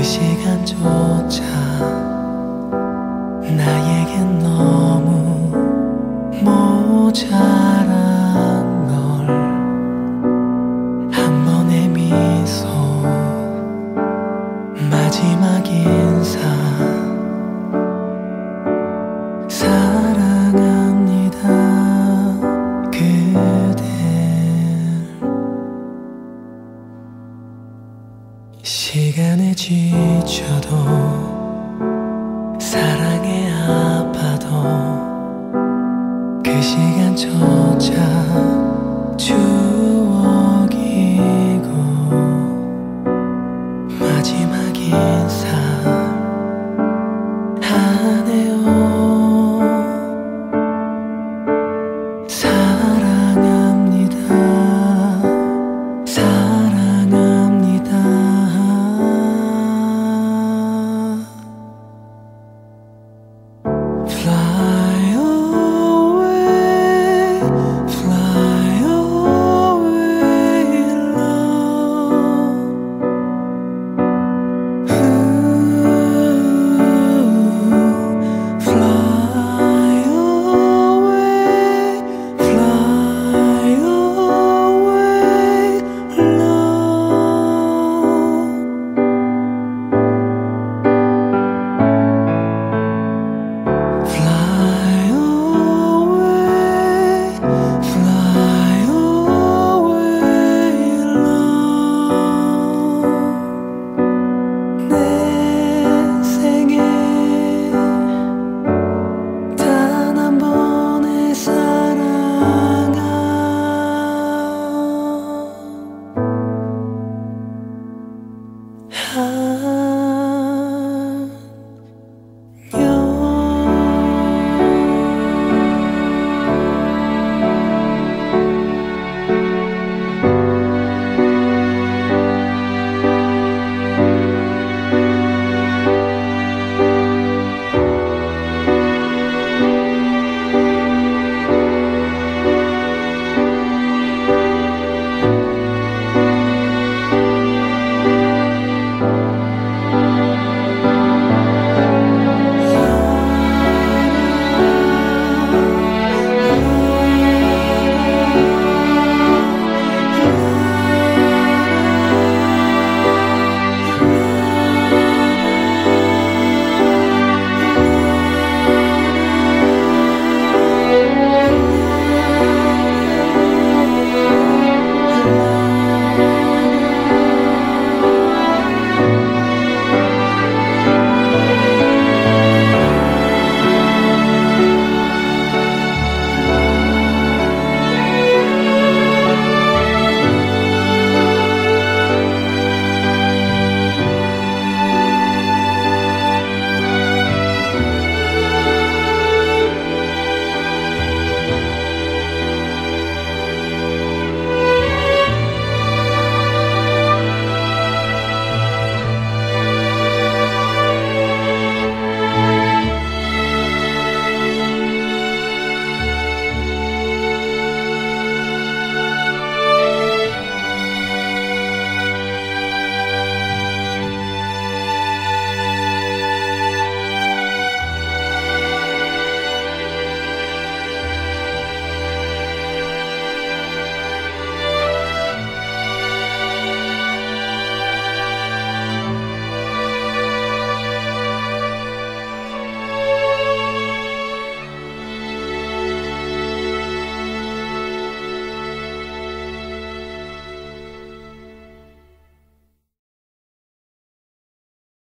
그 시간조차 나에겐 너무 모자란 지쳐도 사랑에 아파도 그 시간조차 주 哈啊